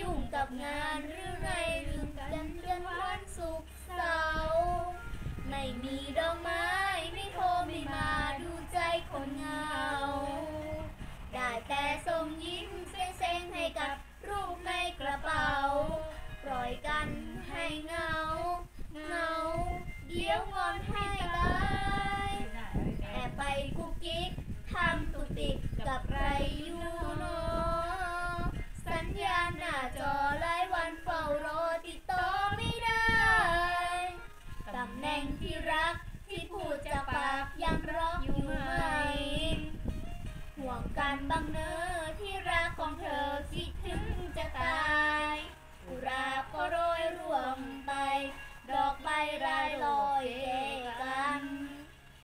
ยุ่งกับงานหรือไงลืมกันเดือนวันศุกร์เสาร์ไม่มีดอกไม้ไม่โทรไม่มาดูใจคนเหงา ได้แต่ส่งยิ้มเซ็งๆให้กับรูปในกระเป๋า ปล่อยกันให้เหงาเหงาเดี๋ยวงอนให้ตายแอบไปกุ๊กกิ๊กทำตุติก ที่รักที่พูดจะปากยังรออยู่ไหม ห่วงกันบ้างเนอที่รักของเธอคิดถึงจะตายกุราบก็โรยร่วงไป ดอกใบรายลอ